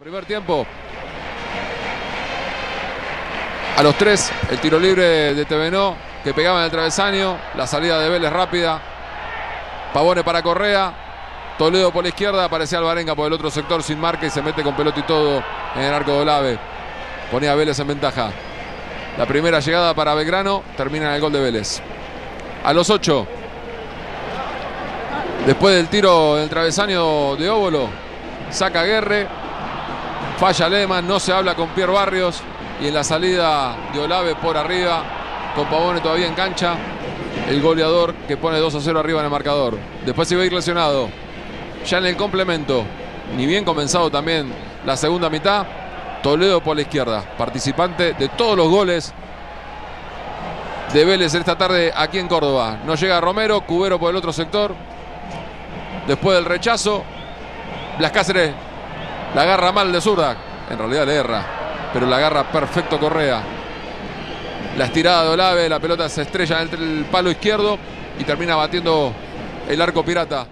Primer tiempo. A los tres, el tiro libre de Tevenó, que pegaba en el travesaño. La salida de Vélez rápida. Pavone para Correa. Toledo por la izquierda. Aparecía Alvarenga por el otro sector sin marca y se mete con pelota y todo en el arco de Olave. Ponía a Vélez en ventaja. La primera llegada para Belgrano termina en el gol de Vélez. A los ocho. Después del tiro en el travesaño de Óbolo, saca Guerre. Falla Lehmann, no se habla con Pierre Barrios. Y en la salida de Olave por arriba, con Pavone todavía en cancha, el goleador que pone 2 a 0 arriba en el marcador. Después se va a ir lesionado. Ya en el complemento, ni bien comenzado también la segunda mitad, Toledo por la izquierda, participante de todos los goles de Vélez esta tarde aquí en Córdoba. No llega Romero, Cubero por el otro sector. Después del rechazo, Blas Cáceres la agarra mal de zurda. En realidad le erra, pero la agarra perfecto Correa. La estirada de Olave, la pelota se estrella entre el palo izquierdo y termina batiendo el arco pirata.